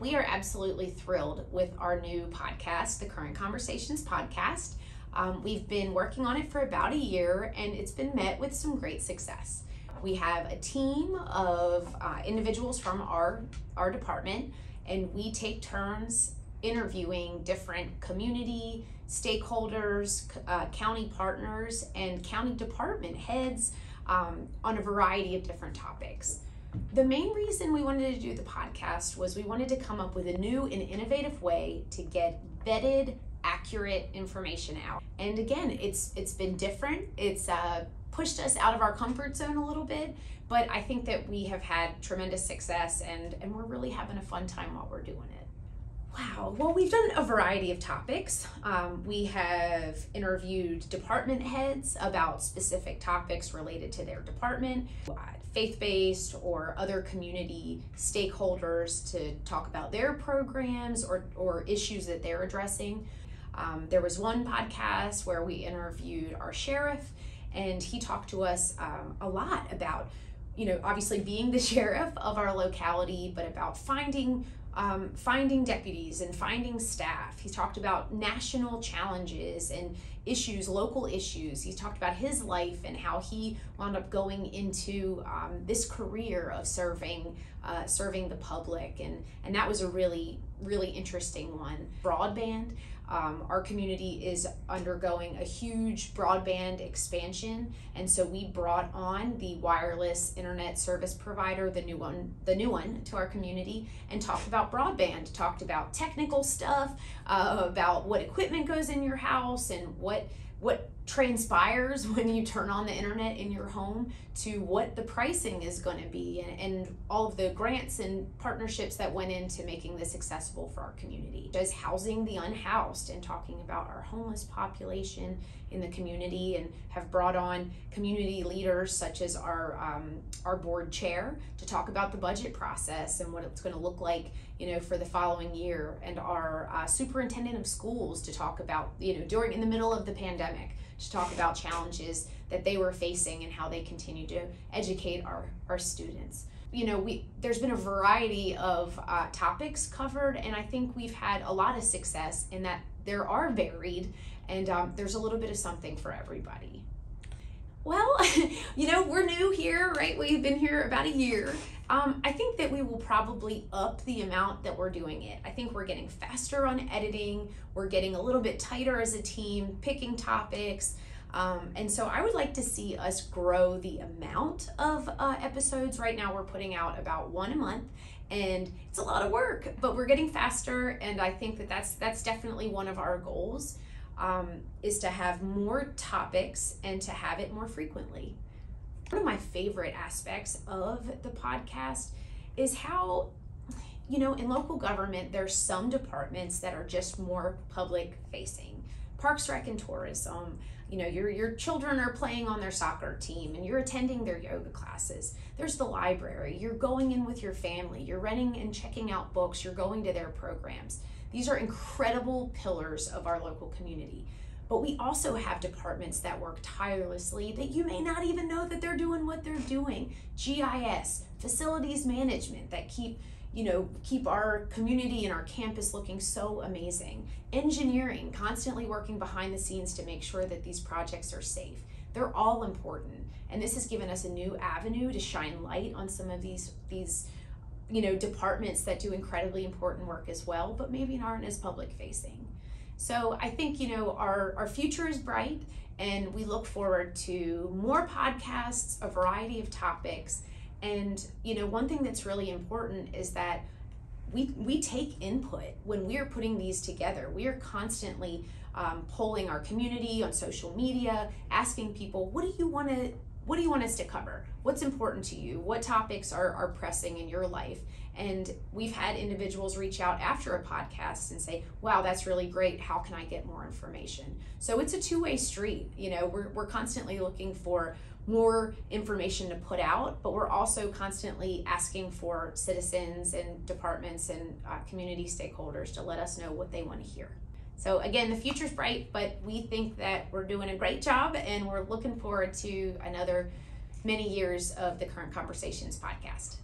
We are absolutely thrilled with our new podcast, the Current Conversations podcast. Um, we've been working on it for about a year and it's been met with some great success. We have a team of uh, individuals from our, our department, and we take turns interviewing different community stakeholders, uh, county partners, and county department heads um, on a variety of different topics. The main reason we wanted to do the podcast was we wanted to come up with a new and innovative way to get vetted, accurate information out. And again, it's it's been different. It's uh, pushed us out of our comfort zone a little bit, but I think that we have had tremendous success and and we're really having a fun time while we're doing it. Wow. Well, we've done a variety of topics. Um, we have interviewed department heads about specific topics related to their department, uh, faith based or other community stakeholders to talk about their programs or, or issues that they're addressing. Um, there was one podcast where we interviewed our sheriff, and he talked to us um, a lot about you know, obviously being the sheriff of our locality, but about finding um, finding deputies and finding staff. He talked about national challenges and issues, local issues. He talked about his life and how he wound up going into um, this career of serving, uh, serving the public, and and that was a really really interesting one. Broadband. Um, our community is undergoing a huge broadband expansion, and so we brought on the wireless internet service provider, the new one, the new one to our community, and talked about broadband. Talked about technical stuff, uh, about what equipment goes in your house and what what transpires when you turn on the internet in your home to what the pricing is going to be and, and, all of the grants and partnerships that went into making this accessible for our community. Just housing the unhoused and talking about our homeless population in the community and have brought on community leaders such as our um, our board chair to talk about the budget process and what it's going to look like you know for the following year and our uh, superintendent of schools to talk about you know during in the middle of the pandemic to talk about challenges that they were facing and how they continue to educate our, our students. You know, we there's been a variety of uh, topics covered, and I think we've had a lot of success in that there are varied, and um, there's a little bit of something for everybody. Well, you know, we're new here, right? We've been here about a year. Um, I think that we will probably up the amount that we're doing it. I think we're getting faster on editing, we're getting a little bit tighter as a team, picking topics. Um, and so I would like to see us grow the amount of uh, episodes. Right now, we're putting out about one a month, and it's a lot of work, but we're getting faster. And I think that that's that's definitely one of our goals um, is to have more topics and to have it more frequently. One of my favorite aspects of the podcast is how, you know, in local government, there's some departments that are just more public facing. Parks, Rec, and Tourism. You know, your your children are playing on their soccer team and you're attending their yoga classes. There's the library. You're going in with your family. You're renting and checking out books. You're going to their programs. These are incredible pillars of our local community. But we also have departments that work tirelessly that you may not even know that they're doing what they're doing. GIS, facilities management that keep you know keep our community and our campus looking so amazing engineering constantly working behind the scenes to make sure that these projects are safe they're all important and this has given us a new avenue to shine light on some of these these you know departments that do incredibly important work as well but maybe aren't as public facing so I think, you know, our, our future is bright and we look forward to more podcasts, a variety of topics. And, you know, one thing that's really important is that we, we take input when we are putting these together. We are constantly um, polling our community on social media, asking people, what do you want to what do you want us to cover? What's important to you? What topics are, are pressing in your life? And we've had individuals reach out after a podcast and say, wow, that's really great. How can I get more information? So it's a two way street. You know, we're, we're constantly looking for more information to put out, but we're also constantly asking for citizens and departments and uh, community stakeholders to let us know what they want to hear. So again, the future's bright, but we think that we're doing a great job and we're looking forward to another many years of the Current Conversations podcast.